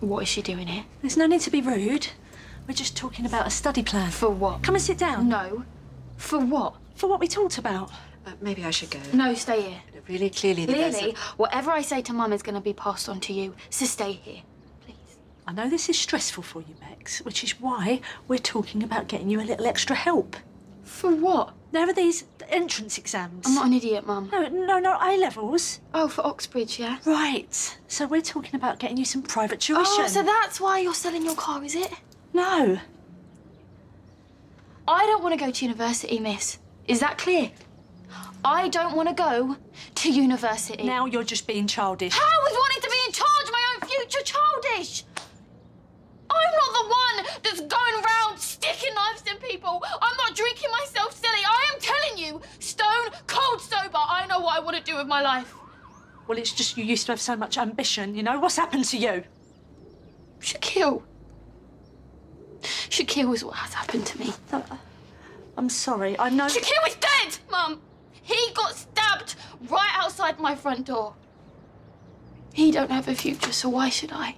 What is she doing here? There's no need to be rude. We're just talking about a study plan. For what? Come and sit down. No. For what? For what we talked about. Uh, maybe I should go. No, stay here. Really, clearly, there's Clearly, whatever I say to Mum is going to be passed on to you. So stay here, please. I know this is stressful for you, Max, which is why we're talking about getting you a little extra help. For what? There are these entrance exams. I'm not an idiot, Mum. No, no, no, A levels. Oh, for Oxbridge, yeah? Right. So we're talking about getting you some private tuition. Oh, so that's why you're selling your car, is it? No. I don't want to go to university, miss. Is that clear? I don't want to go to university. Now you're just being childish. How is wanting to be in charge of my own future childish? I'm not the one that's going round sticking knives in people. I'm not drinking myself silly. I am telling you, stone cold sober, I know what I want to do with my life. Well, it's just you used to have so much ambition, you know? What's happened to you? Shakil. Shakil is what has happened to me. Uh, I'm sorry. I know. Shakil is dead, Mum. He got stabbed right outside my front door. He don't have a future, so why should I?